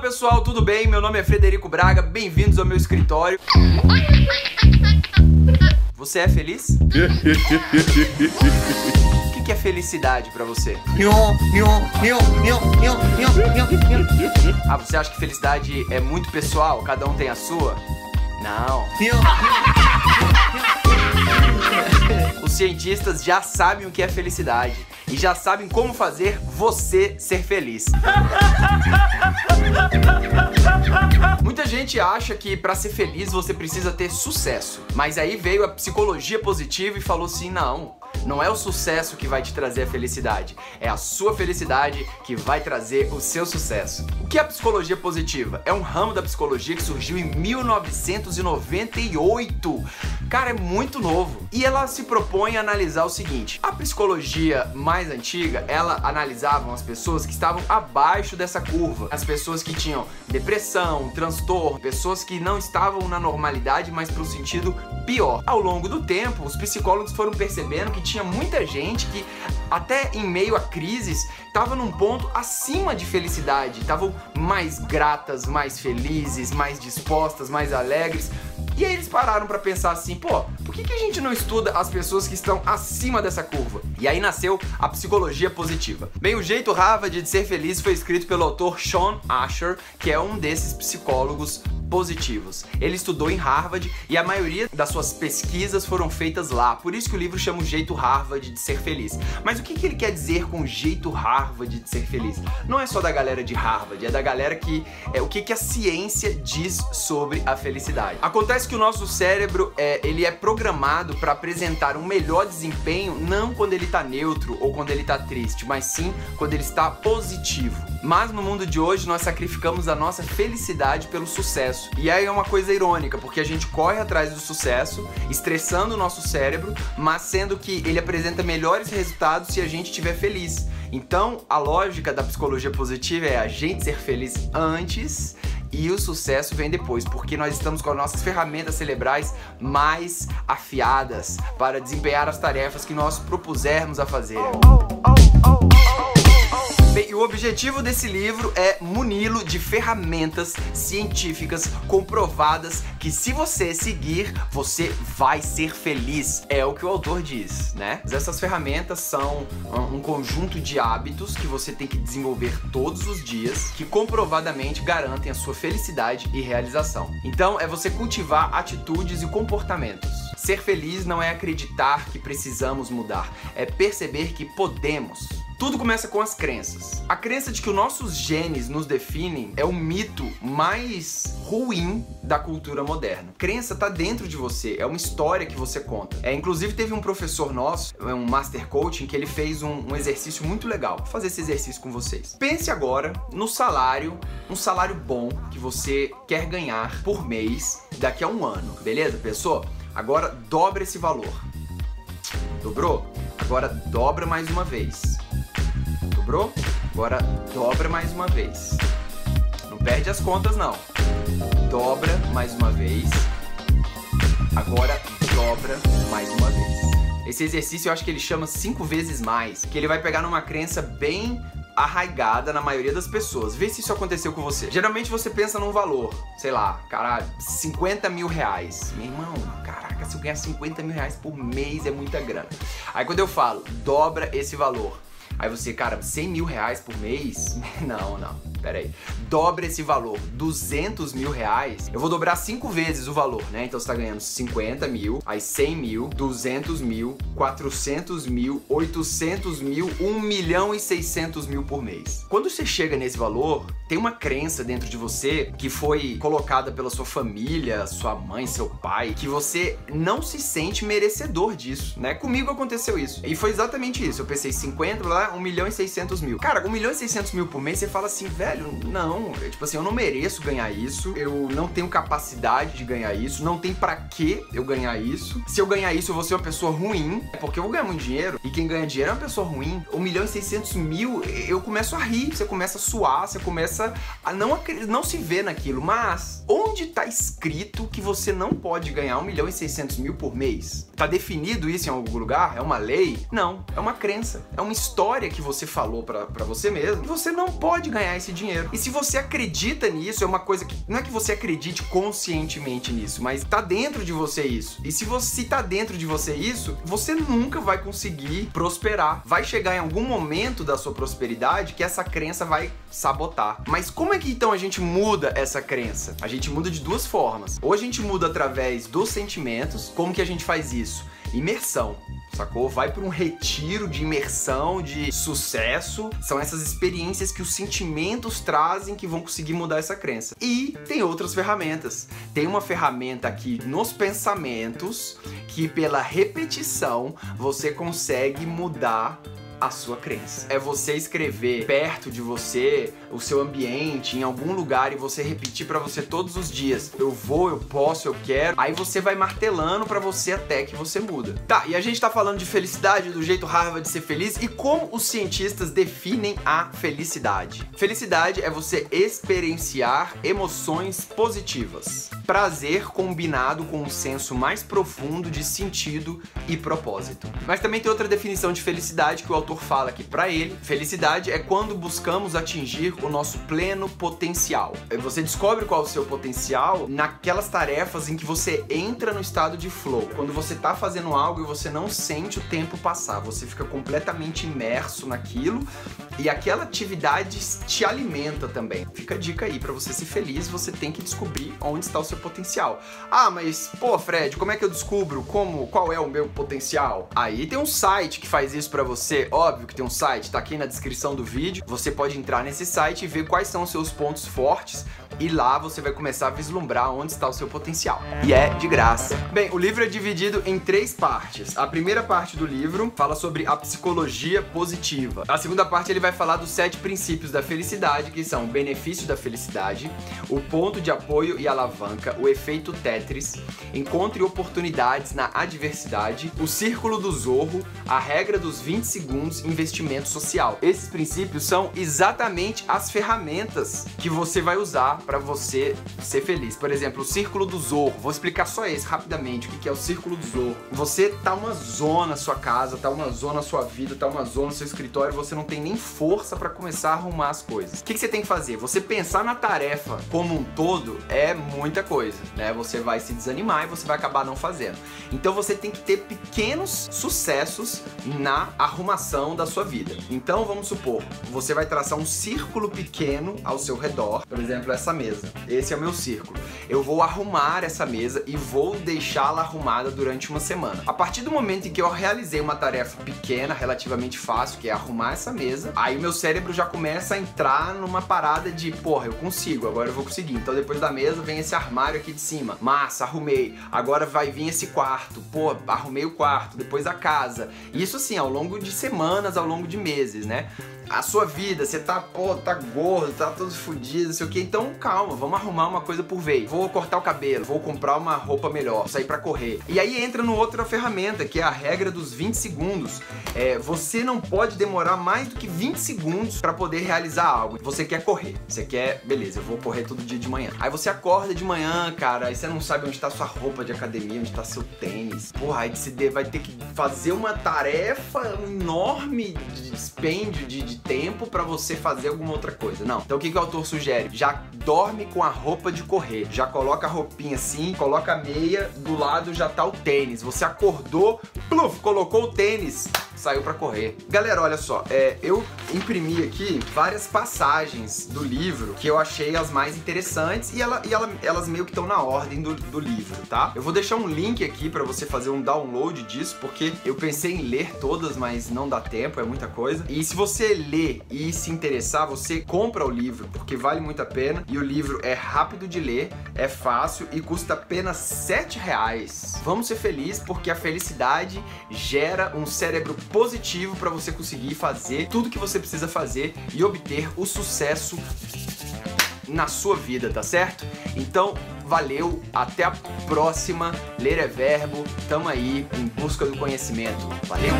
pessoal, tudo bem? Meu nome é Frederico Braga, bem-vindos ao meu escritório. Você é feliz? O que que é felicidade pra você? Ah, você acha que felicidade é muito pessoal? Cada um tem a sua? Não. Os cientistas já sabem o que é felicidade e já sabem como fazer você ser feliz. Muita gente acha que para ser feliz você precisa ter sucesso, mas aí veio a psicologia positiva e falou assim: não, não é o sucesso que vai te trazer a felicidade, é a sua felicidade que vai trazer o seu sucesso. O que é a psicologia positiva? É um ramo da psicologia que surgiu em 1998. Cara, é muito novo. E ela se propõe a analisar o seguinte: a psicologia mais antiga, ela analisava as pessoas que estavam abaixo dessa curva, as pessoas que tinham depressão, transtorno, pessoas que não estavam na normalidade, mas para o sentido pior. Ao longo do tempo, os psicólogos foram percebendo que tinha muita gente que até em meio a crises estava num ponto acima de felicidade, estavam mais gratas, mais felizes, mais dispostas, mais alegres. E aí eles pararam para pensar assim, pô, que, que a gente não estuda as pessoas que estão acima dessa curva? E aí nasceu a psicologia positiva. Bem, o jeito Harvard de ser feliz foi escrito pelo autor Sean Asher, que é um desses psicólogos positivos. Ele estudou em Harvard e a maioria das suas pesquisas foram feitas lá. Por isso que o livro chama o jeito Harvard de ser feliz. Mas o que, que ele quer dizer com o jeito Harvard de ser feliz? Não é só da galera de Harvard, é da galera que é o que, que a ciência diz sobre a felicidade. Acontece que o nosso cérebro é, ele é programado para apresentar um melhor desempenho não quando ele está neutro ou quando ele está triste, mas sim quando ele está positivo. Mas no mundo de hoje nós sacrificamos a nossa felicidade pelo sucesso. E aí é uma coisa irônica, porque a gente corre atrás do sucesso, estressando o nosso cérebro, mas sendo que ele apresenta melhores resultados se a gente estiver feliz. Então, a lógica da psicologia positiva é a gente ser feliz antes e o sucesso vem depois, porque nós estamos com as nossas ferramentas cerebrais mais afiadas para desempenhar as tarefas que nós propusermos a fazer. Oh, oh, oh, e o objetivo desse livro é muni-lo de ferramentas científicas comprovadas que se você seguir, você vai ser feliz. É o que o autor diz, né? Essas ferramentas são um conjunto de hábitos que você tem que desenvolver todos os dias que comprovadamente garantem a sua felicidade e realização. Então, é você cultivar atitudes e comportamentos. Ser feliz não é acreditar que precisamos mudar, é perceber que podemos. Tudo começa com as crenças. A crença de que os nossos genes nos definem é o mito mais ruim da cultura moderna. Crença tá dentro de você, é uma história que você conta. É, inclusive teve um professor nosso, é um master coaching, que ele fez um, um exercício muito legal. Vou fazer esse exercício com vocês. Pense agora no salário, um salário bom que você quer ganhar por mês daqui a um ano, beleza, pessoa? Agora dobra esse valor. Dobrou? Agora dobra mais uma vez. Dobrou? Agora dobra mais uma vez. Não perde as contas não. Dobra mais uma vez. Agora dobra mais uma vez. Esse exercício eu acho que ele chama cinco vezes mais, que ele vai pegar numa crença bem arraigada na maioria das pessoas. Vê se isso aconteceu com você. Geralmente você pensa num valor, sei lá, caralho, 50 mil reais. Meu irmão, caraca, se eu ganhar 50 mil reais por mês é muita grana. Aí quando eu falo, dobra esse valor. Aí você, cara, 100 mil reais por mês? Não, não pera aí, dobra esse valor, 200 mil reais, eu vou dobrar 5 vezes o valor, né? Então você tá ganhando 50 mil, aí 100 mil, 200 mil, 400 mil, 800 mil, 1 milhão e 600 mil por mês. Quando você chega nesse valor, tem uma crença dentro de você que foi colocada pela sua família, sua mãe, seu pai, que você não se sente merecedor disso, né? Comigo aconteceu isso. E foi exatamente isso. Eu pensei 50, lá, 1 milhão e 600 mil. Cara, 1 milhão e 600 mil por mês, você fala assim, velho, velho, não. É, tipo assim, eu não mereço ganhar isso. Eu não tenho capacidade de ganhar isso. Não tem para que eu ganhar isso. Se eu ganhar isso, eu vou ser uma pessoa ruim. É porque eu vou ganhar muito dinheiro. E quem ganha dinheiro é uma pessoa ruim. 1 milhão e 600 mil, eu começo a rir. Você começa a suar. Você começa a não, não se ver naquilo. Mas, onde tá escrito que você não pode ganhar 1 milhão e 600 mil por mês? Tá definido isso em algum lugar? É uma lei? Não. É uma crença. É uma história que você falou para você mesmo. Você não pode ganhar esse dinheiro dinheiro. E se você acredita nisso, é uma coisa que não é que você acredite conscientemente nisso, mas tá dentro de você isso. E se você tá dentro de você isso, você nunca vai conseguir prosperar. Vai chegar em algum momento da sua prosperidade que essa crença vai sabotar. Mas como é que então a gente muda essa crença? A gente muda de duas formas. Ou a gente muda através dos sentimentos. Como que a gente faz isso? Imersão sacou? Vai para um retiro de imersão, de sucesso. São essas experiências que os sentimentos trazem que vão conseguir mudar essa crença. E tem outras ferramentas. Tem uma ferramenta aqui nos pensamentos que pela repetição você consegue mudar a sua crença. É você escrever perto de você, o seu ambiente, em algum lugar e você repetir para você todos os dias: eu vou, eu posso, eu quero. Aí você vai martelando para você até que você muda. Tá, e a gente tá falando de felicidade, do jeito Harvard de ser feliz e como os cientistas definem a felicidade. Felicidade é você experienciar emoções positivas. Prazer combinado com um senso mais profundo de sentido e propósito. Mas também tem outra definição de felicidade que o autor autor fala que para ele, felicidade é quando buscamos atingir o nosso pleno potencial. Você descobre qual é o seu potencial naquelas tarefas em que você entra no estado de flow. Quando você tá fazendo algo e você não sente o tempo passar, você fica completamente imerso naquilo e aquela atividade te alimenta também. Fica a dica aí para você ser feliz, você tem que descobrir onde está o seu potencial. Ah, mas pô, Fred, como é que eu descubro como qual é o meu potencial? Aí tem um site que faz isso para você. Óbvio que tem um site, tá aqui na descrição do vídeo. Você pode entrar nesse site e ver quais são os seus pontos fortes e lá você vai começar a vislumbrar onde está o seu potencial. E é de graça. Bem, o livro é dividido em três partes. A primeira parte do livro fala sobre a psicologia positiva. A segunda parte ele vai falar dos sete princípios da felicidade, que são o benefício da felicidade, o ponto de apoio e alavanca, o efeito Tetris, encontre oportunidades na adversidade, o círculo do zorro, a regra dos 20 segundos, investimento social. Esses princípios são exatamente as ferramentas que você vai usar para você ser feliz. Por exemplo, o círculo do zorro. Vou explicar só esse rapidamente. O que é o círculo do zorro? Você tá uma zona na sua casa, tá uma zona na sua vida, tá uma zona seu escritório, você não tem nem força para começar a arrumar as coisas. O que, que você tem que fazer? Você pensar na tarefa como um todo é muita coisa, né? Você vai se desanimar e você vai acabar não fazendo. Então você tem que ter pequenos sucessos na arrumação da sua vida. Então vamos supor, você vai traçar um círculo pequeno ao seu redor, por exemplo, essa mesa. Esse é o meu círculo. Eu vou arrumar essa mesa e vou deixá-la arrumada durante uma semana. A partir do momento em que eu realizei uma tarefa pequena, relativamente fácil, que é arrumar essa mesa, aí meu cérebro já começa a entrar numa parada de, porra, eu consigo, agora eu vou conseguir. Então depois da mesa vem esse armário aqui de cima. Massa, arrumei. Agora vai vir esse quarto. Pô, arrumei o quarto, depois a casa. Isso assim, ao longo de semanas, ao longo de meses, né? A sua vida, você tá, pô, tá gordo, tá todo fodido, não sei o que. Então, calma, vamos arrumar uma coisa por vez. Vou cortar o cabelo, vou comprar uma roupa melhor, sair para correr. E aí entra no outra ferramenta, que é a regra dos 20 segundos. É, você não pode demorar mais do que 20 segundos para poder realizar algo. Você quer correr, você quer, beleza, eu vou correr todo dia de manhã. Aí você acorda de manhã, cara, aí você não sabe onde tá sua roupa de academia, onde tá seu tênis. Porra, aí você vai ter que fazer uma tarefa enorme de dispêndio de, de tempo para você fazer alguma outra coisa. Não. Então o que, que o autor sugere? Já dorme com a roupa de correr. Já coloca a roupinha assim, coloca a meia, do lado já tá o tênis. Você acordou, pluf, colocou o tênis saiu para correr. Galera, olha só, é, eu imprimi aqui várias passagens do livro que eu achei as mais interessantes e, ela, e ela, elas meio que estão na ordem do, do livro, tá? Eu vou deixar um link aqui para você fazer um download disso, porque eu pensei em ler todas, mas não dá tempo, é muita coisa. E se você ler e se interessar, você compra o livro, porque vale muito a pena. E o livro é rápido de ler, é fácil e custa apenas 7 reais. Vamos ser felizes porque a felicidade gera um cérebro positivo para você conseguir fazer tudo que você precisa fazer e obter o sucesso na sua vida, tá certo? Então, valeu, até a próxima. Ler é verbo, tamo aí em busca do conhecimento. Valeu!